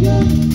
you.